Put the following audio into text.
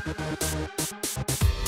あっ!